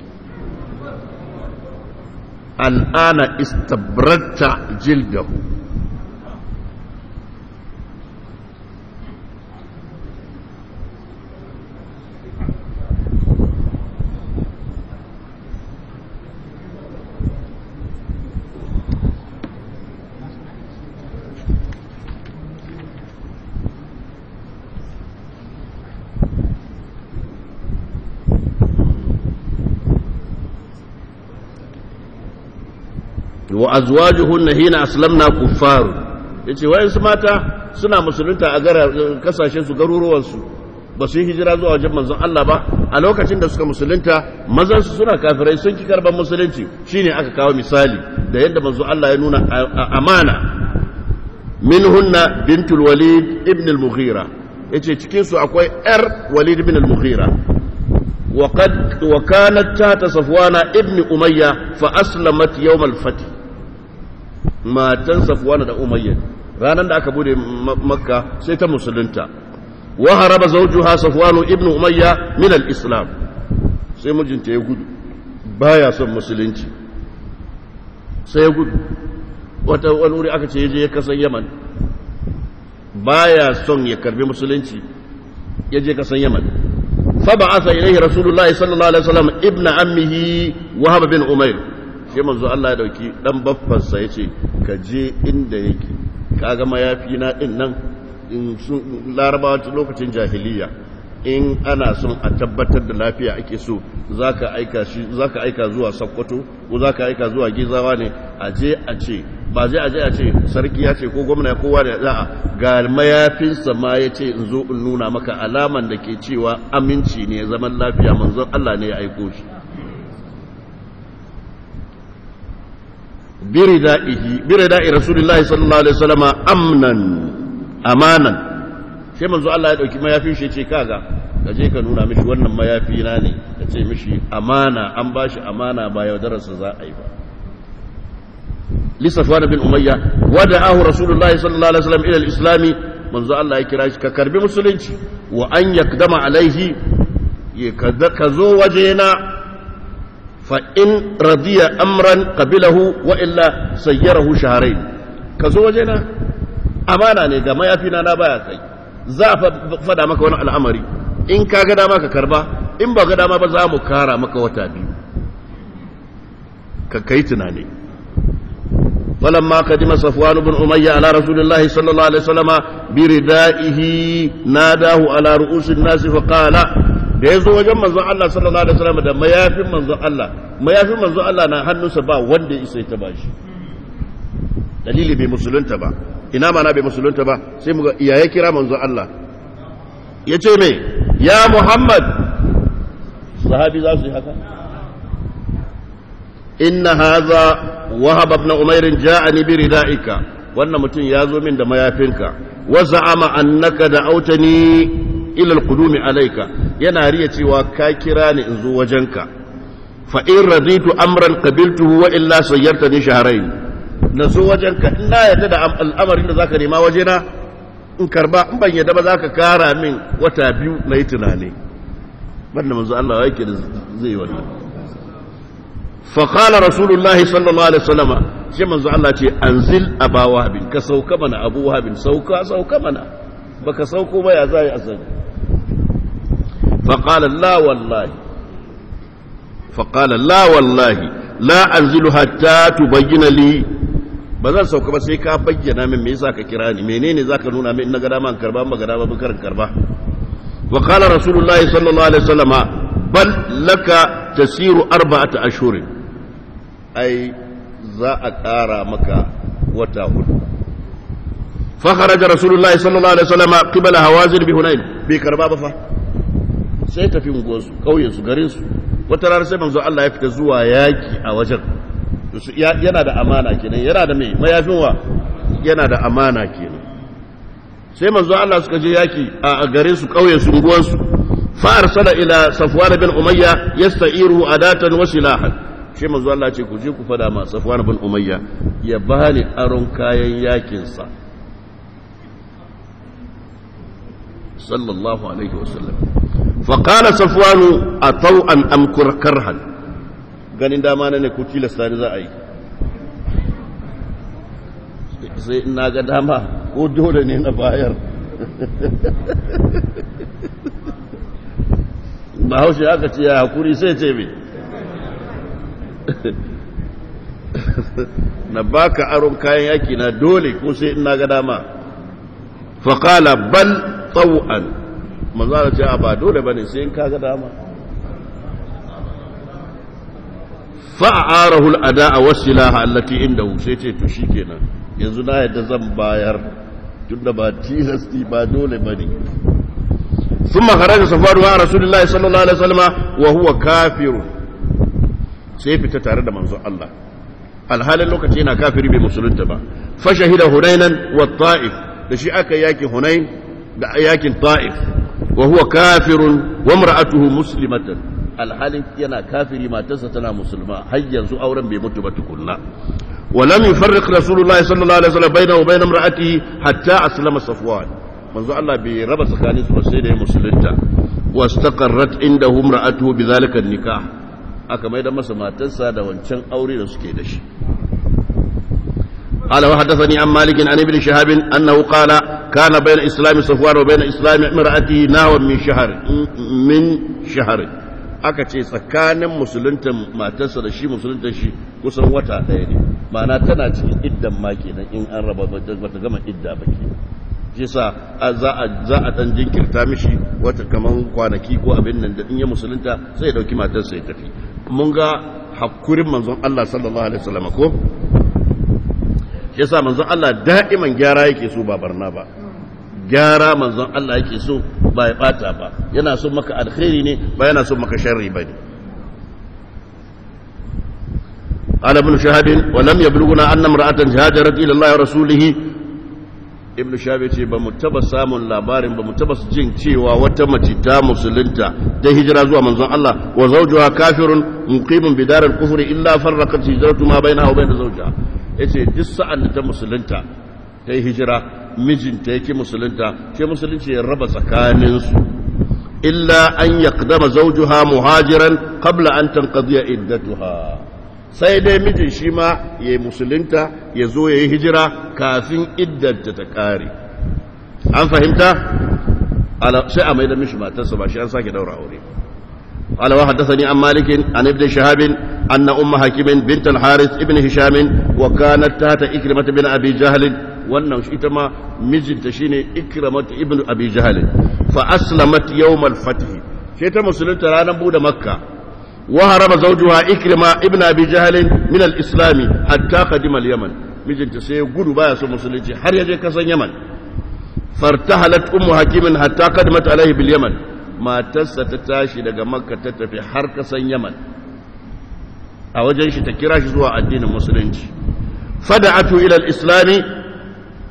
Al'ana istabratta jildahu. wa azwajuhunna hina aslamna kuffaru yace wayansu mata suna musulunta a gara kasashen su garuruwan su ba su yi hijira zuwa wajen manzon Allah ba a lokacin da suka musulunta mazan su suna kafirai sun ki karban musulunci shine aka kawo misali da yadda manzon Allah ya nuna amana minhunna bintul walid ibn al-mughira yace cikin su akwai yar walid ibn al-mughira وقد وكانت تحت صفوان ابن أمية فأسلمت يوم الفتح matan safwana da umayya ranar da aka buɗe makka sai ta musulunta. Wa haraba zawjuha safwanu ibnu umayya min al-islam. Sai mijinta ya gudu baya son musulunci. Sai ya gudu. Wata wani aka ce ya je ya kasan yaman. Baya son ya karɓi musulunci ya je kasan yaman. Fa ba'atha ilayhi rasulullahi sallallahu alaihi wasallam ibnu ammihi wahab bin umayr. Sai manzo Allah ya ɗauki dan baffansa ya ce ka je inda yake. Kaga mayafi na ɗin nan larabawa lokacin jahiliya in ana son a tabbatar da lafiya ake so shi zaka aika zuwa Sokoto ko zaka aika zuwa Gizawa ne a je a ce ba zai aje a ce sarki ya ce ko gwamna kowa da za a ga mayafinsa ma ya ce in zo in nuna maka alaman da ke cewa aminci ne zaman lafiya manzon Allah ne ya aiko shi. biridaihi biridai rasulullahi sallallahu alaihi wasallama amnan amanan. Sai manzo Allah ya ɗauki mayafin shi ce kaga ka je ka nuna mishi wannan mayafi na ne ka ce mishi amana an bashi amana ba ya yaudararsa za a yi ba. Lisafwan bin umayya wada'ahu rasulullahi sallallahu alaihi wasallam ila alislami manzo Allah ya kira shi ka karɓi musulunci wa an yakdama alaihi ya ka zo wajena الإسلام منذ الله يكراش ككرب مسلنج وأن يقدم عليه كذو وجينا فإن رضي أمرا قبله وإلا سيره شهرين كذو وجينا أمانا نيجا ما يفينا نبايا كي زاف فدا مكا وانا الأمري إن كاغدا مكا كربا إن بغدا ما بزامو كارا مكا وتابي ككيتنا ني فلما قدم صفوان بن أمية على رسول الله صلى الله عليه وسلم بردائه ناداه على رؤوس الناس فقال da ya zo wajen manzon Allah sallallahu alaihi wasallam da mayafin manzon Allah mayafin manzon Allah na hannunsa ba wanda ya isa ta bashi dalili bai musulunta ba ina mana bai musulunta ba sai mu ga ya kira manzon Allah. Ya ce me? Ya Muhammad sahabi za su yi haka? Inna hadha wahab ibn umair ja'ani bi rida'ika. Wannan mutum ya zo min da mayafinka. Wa za'ama annaka da'awtani ila al-qudumi alayka. yana riya cewa ka kira ni in zo wajenka. Fa in raditu amran qabiltu wa illa sayyartani shahrayn. Na zo wajenka in la yadda da al'amarin da zaka nema wajena in karɓa in ban yadda ba zaka kara min wata biyu na yi tunani. Banda manzo Allah yake da zai wannan. Fa qala rasulullahi sallallahu alaihi wasallama shi manzo Allah ce anzil abawa bin ka sauka mana abuwa bin sauka sauka mana. Baka sauko ba ya zai azabi faqala la wallahi faqala la wallahi la anzilu hatta tubayyana li ba zan sauka ba sai ka bayyana min me yasa ka kira ni menene zaka nuna min na ga dama karba ba ga dama ba karin karba wa qala rasulullahi sallallahu alaihi wasallama bal laka tasiru arba'ata ashhurin ai za a ƙara maka wata hudu فخرج رسول الله صلى الله عليه وسلم قبل هوازن بهنين bai karba ba fa sai tafi unguwarsu ƙauyensu garinsu wata rana sai manzo Allah ya fita zuwa yaki a wajen. Yana da amana kenan. Yana da mai mayafin wa? Yana da amana kenan. Sai manzo Allah suka je yaki a garinsu ƙauyensu unguwarsu fa arsala ila safwan bin umayya yasta'iru adatan wa silahan. Sai manzo Allah ce ku je ku fada ma safwan bin umayya ya bani aron kayan yaƙin sa. Sallallahu alaihi wasallam. Fa qala safwan ataw'an am karhan ganin dama ne ku tilasta ni za a yi sai ina ga dama ko dole ne na bayar ba haushe aka ce ya haƙuri sai ce mai na baka aron kayan yaki na dole ko sai ina ga dama faƙala bal manzo Allah ce ba dole ba ne sai in kaga dama. Fa'arahu al-ada'a was-silaha allati indahu sai ce to shikenan yanzu na yadda zan bayar tunda ba tilasti ba dole ba ne. Thumma kharaja safaru ma rasulullahi sallallahu alaihi wasallam wa huwa kafir. Sai fita tare da manzo Allah. Alhalin lokaci yana kafiri bai musulunta ba. Fa shahida hunainan wa ta'if da shi aka yaki hunain da yaƙin ta'if. wa huwa kafirun wa mar'atuhu muslimatan. Alhalin yana kafiri matarsa tana musulma. Har yanzu auren bai mutu ba tukunna. Wa lam yufarriq rasulullahi sallallahu alaihi wasallam bainahu wa bain imra'atihi hatta aslama safwan. Manzo Allah bai raba tsakanin su ba sai da ya musulunta. Wastaqarrat indahu imra'atuhu bidhalika an-nikah aka maida masa matarsa da wancan aure da suke da shi. قال وحدثني عن مالك عن ابن شهاب انه قال كان بين اسلام صفوان وبين اسلام امراته نحو من شهر من شهر aka ce tsakanin musulunta matarsa da shi musulunta shi kusan wata ɗaya ne ma'ana tana cikin iddan ma kenan in an raba bata gama idda ba ke shi sa za a ɗan jinkirta mishi wata kaman kwanaki ko abin nan da in ya musulunta sai ya ɗauki matarsa ya tafi mun ga hakurin manzon Allah sallallahu alaihi wasallam ko shi yasa manzon Allah da'iman gyara yake so ba barna ba gyara manzon Allah yake so ba ya bata ba yana so maka alkhairi ne ba yana so maka sharri ba ne قال ابن شهاب ولم يبلغنا أن امرأة هاجرت إلى الله ورسوله ابن شهاب يقول بمتبس سامن لابارن بمتبس جن تيوا وتمتي تا مسلنتا ده هجرة زوا منزون الله وزوجها كافر مقيم بدار الكفر إلا فرقت هجرته ما بينها وبين زوجها ya ce duk sa'an da ta musulunta ta yi hijira mijinta yake musulunta sai musulunci ya raba tsakaninsu. Illa an yaqdama zawjuha muhajiran qabla an tanqadiya iddatuha. Sai dai mijin shi ma ya musulunta ya zo ya yi hijira kafin iddanta ta kare an fahimta? Sai a mai da mishi matarsa ba shi an sake daura aure قال وحدثني عن مالك عن ابن شهاب أن أم حكيم بنت الحارث ابن هشام وكانت تحت إكرمة بن أبي جهل. وأنه إتما مزل تشيني إكرمة ابن أبي جهل. فأسلمت يوم الفتح. شيت مسلم ترى بود مكة. وهرب زوجها إكرمة ابن أبي جهل من الإسلام حتى قدم اليمن. مزل تسير قلوا بايا سو مسلم هل يجي كسا يمن. فارتهلت أم حكيم حتى قدمت عليه باليمن. Matarsa ta tashi daga makka ta tafi har kasan yaman. A wajen shi ta kira shi zuwa addinin musulunci. Fada'atu ila al-islami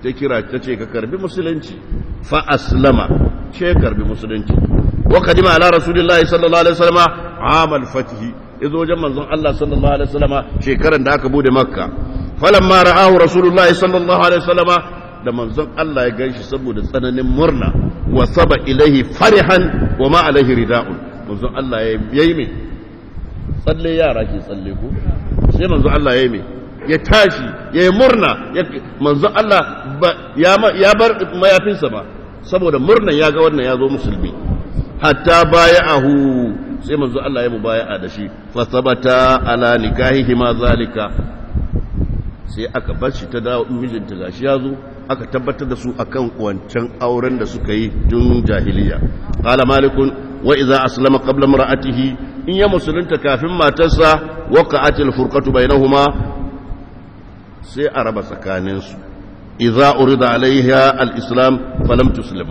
ta kira ta ce ka karɓi musulunci. Fa aslama ce karɓi musulunci. Wa kadima ala rasulillahi sallallahu alaihi wasallam amal fatihi. Yazo wajen manzon Allah sallallahu alaihi wasallam shekaran da aka buɗe makka. Falamma ra'ahu rasulullahi sallallahu alaihi wasallam da manzon Allah ya gan shi saboda tsananin murna wa saba ilaihi farihan wa ma alaihi rida'un. Manzon Allah ya yi me? Tsalle yara ke tsalle ko? Sai manzon Allah ya yi me? Ya tashi ya yi murna manzon Allah ya bar mayafinsa ba saboda murnan ya ga wannan ya zo musulmi. Hatta baya'ahu sai manzon Allah ya mubaya'a da shi. Fa sabata ala nikahihi ma zalika. Sai aka bar shi ta dawo mijinta gashi ya zo aka tabbatar da su akan wancan auren da suka yi tun jahiliya. Qala malikun wa idza aslama qabla imra'atihi in ya musulunta kafin matarsa waqa'atil furqatu bainahuma sai a raba tsakaninsu. Idza urida alaiha al-islam falam tuslim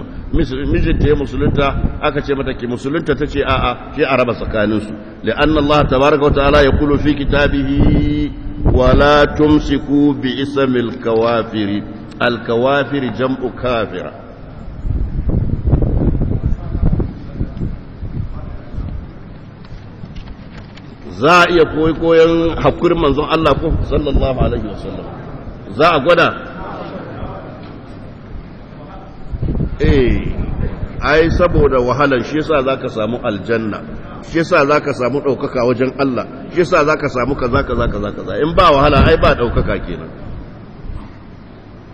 mijinta ya musulunta aka ce mata ki musulunta tace a'a sai a raba tsakaninsu. Li'anna Allah tabaaraka wa ta'ala yaqulu fi kitabihi wa la tumsiku bi ismil kawafiri. Al-kawafiri jam'u kafira za a iya koyi koyon hakurin manzon Allah ko sallallahu alaihi wasallam. Za a gwada? Eh ai saboda wahalar shi yasa zaka samu aljanna shi yasa zaka samu ɗaukaka wajen Allah shi yasa zaka samu kaza kaza kaza kaza. In ba wahala ai ba ɗaukaka kenan.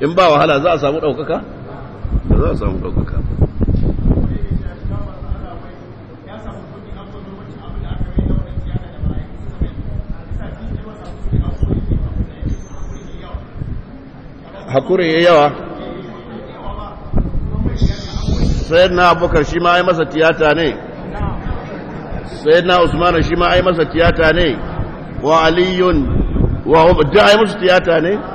In ba wahala za a samu ɗaukaka ba za a samu ɗaukaka haƙuri ya yawa. Sai na abubakar shi ma ai masa tiyata ne. Sai na usmanu shi ma ai masa tiyata ne. Wa aliyun wa da ai musu tiyata ne.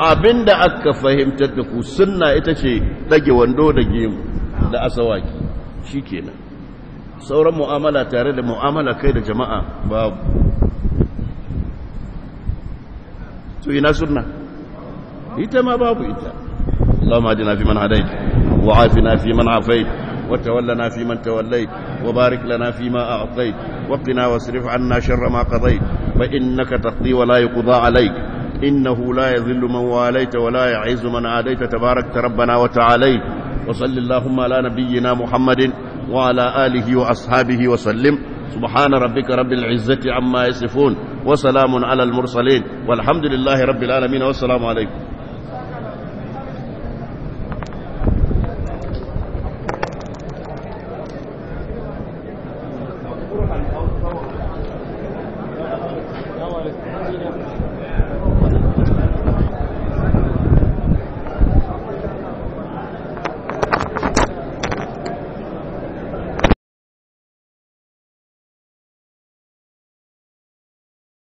abinda aka fahimtar da ku sunna ita ce dage wando da gemu da asawaki shi kenan sauran mu'amala tare da mu'amala kai da jama'a babu to ina sunna ita ma babu ita اللهم اهدنا فيمن هديت وعافنا فيمن عافيت وتولنا فيمن توليت وبارك لنا فيما أعطيت وقنا واصرف عنا شر ما قضيت فإنك تقضي ولا يقضى عليك إنه لا يذل من واليت ولا يعز من عاديت. تبارك ربنا وتعاليت. وصل اللهم على نبينا محمد وعلى آله وأصحابه وسلم. سبحان ربك رب العزة عما يصفون. وسلام على المرسلين. والحمد لله رب العالمين. والسلام عليكم.